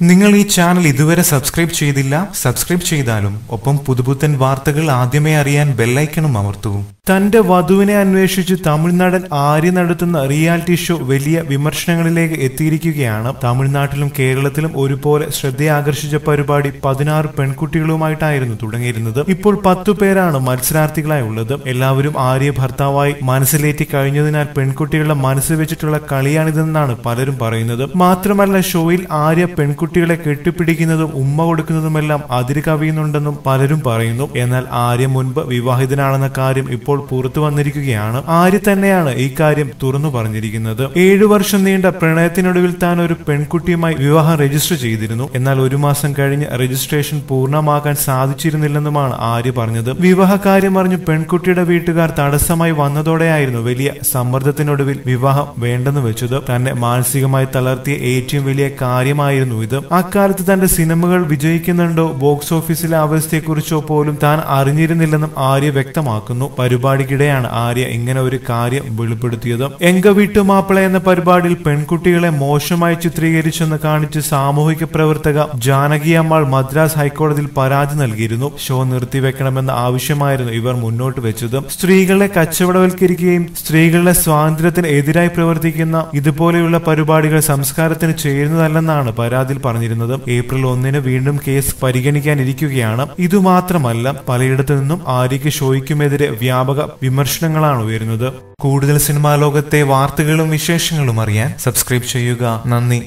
നിങ്ങൾ ഈ ചാനൽ ഇതുവരെ സബ്സ്ക്രൈബ് ചെയ്തില്ല സബ്സ്ക്രൈബ് ചെയ്താലും ഒപ്പം പുതുപുത്തൻ വാർത്തകൾ ആദ്യമേ അറിയാൻ ബെല്ലൈക്കണും അമർത്തു. തന്റെ വധുവിനെ അന്വേഷിച്ച് തമിഴ്നാടൻ ആര്യ നടത്തുന്ന റിയാലിറ്റി ഷോ വലിയ വിമർശനങ്ങളിലേക്ക് എത്തിയിരിക്കുകയാണ്. തമിഴ്നാട്ടിലും കേരളത്തിലും ഒരുപോലെ ശ്രദ്ധയാകർഷിച്ച പരിപാടി പതിനാറ് പെൺകുട്ടികളുമായിട്ടായിരുന്നു തുടങ്ങിയിരുന്നത്. ഇപ്പോൾ പത്തു പേരാണ് മത്സരാർത്ഥികളായി ഉള്ളത്. എല്ലാവരും ആര്യ ഭർത്താവായി മനസ്സിലേറ്റി കഴിഞ്ഞതിനാൽ പെൺകുട്ടികളുടെ മനസ്സ് വെച്ചിട്ടുള്ള കളിയാണിതെന്നാണ് പലരും പറയുന്നത്. മാത്രമല്ല ഷോയിൽ ആര്യ പെൺകുട്ടികളെ കെട്ടിപ്പിടിക്കുന്നതും ഉമ്മ കൊടുക്കുന്നതുമെല്ലാം അതിര് കവിയുന്നുണ്ടെന്നും പലരും പറയുന്നു. എന്നാൽ ആര്യ മുൻപ് വിവാഹിതനാണെന്ന കാര്യം ഇപ്പോൾ പുറത്തു വന്നിരിക്കുകയാണ്. ആര്യ തന്നെയാണ് ഈ കാര്യം തുറന്നു പറഞ്ഞിരിക്കുന്നത്. ഏഴു വർഷം നീണ്ട പ്രണയത്തിനൊടുവിൽ താൻ ഒരു പെൺകുട്ടിയുമായി വിവാഹം രജിസ്റ്റർ ചെയ്തിരുന്നു. എന്നാൽ ഒരു മാസം കഴിഞ്ഞ് രജിസ്ട്രേഷൻ പൂർണമാക്കാൻ സാധിച്ചിരുന്നില്ലെന്നുമാണ് ആര്യ പറഞ്ഞത്. വിവാഹ കാര്യം അറിഞ്ഞ് പെൺകുട്ടിയുടെ വീട്ടുകാർ തടസ്സമായി വന്നതോടെയായിരുന്നു വലിയ സമ്മർദ്ദത്തിനൊടുവിൽ വിവാഹം വേണ്ടെന്ന് വെച്ചത്. തന്നെ മാനസികമായി തളർത്തിയ ഏറ്റവും വലിയ കാര്യമായിരുന്നു ഇത്. അക്കാലത്ത് തന്റെ സിനിമകൾ വിജയിക്കുന്നുണ്ടോ ബോക്സ് ഓഫീസിലെ അവസ്ഥയെക്കുറിച്ചോ പോലും താൻ അറിഞ്ഞിരുന്നില്ലെന്നും ആര്യ വ്യക്തമാക്കുന്നു. പരിപാടിക്കിടെയാണ് ആര്യ ഇങ്ങനെ ഒരു കാര്യം വെളിപ്പെടുത്തിയത്. എങ്ക വീട്ടു മാപ്പിള എന്ന പരിപാടിയിൽ പെൺകുട്ടികളെ മോശമായി ചിത്രീകരിച്ചെന്ന് കാണിച്ച് സാമൂഹിക പ്രവർത്തക ജാനകി അമ്മാൾ മദ്രാസ് ഹൈക്കോടതിയിൽ പരാതി നൽകിയിരുന്നു. ഷോ നിർത്തിവെക്കണമെന്ന ആവശ്യമായിരുന്നു ഇവർ മുന്നോട്ട് വെച്ചത്. സ്ത്രീകളെ കച്ചവടവൽക്കരിക്കുകയും സ്ത്രീകളുടെ സ്വാതന്ത്ര്യത്തിന് എതിരായി പ്രവർത്തിക്കുന്ന ഇതുപോലെയുള്ള പരിപാടികൾ സംസ്കാരത്തിന് ചേരുന്നതല്ലെന്നാണ് പരാതിയിൽ പറഞ്ഞിരുന്നത്. ഏപ്രിൽ ഒന്നിന് വീണ്ടും കേസ് പരിഗണിക്കാനിരിക്കുകയാണ്. ഇതുമാത്രമല്ല പലയിടത്തു നിന്നും ആര്യയ്ക്ക് ഷോയ്ക്കുമെതിരെ വ്യാപക വിമർശനങ്ങളാണ് ഉയരുന്നത്. കൂടുതൽ സിനിമാ ലോകത്തെ വാർത്തകളും വിശേഷങ്ങളും അറിയാൻ സബ്സ്ക്രൈബ് ചെയ്യുക. നന്ദി.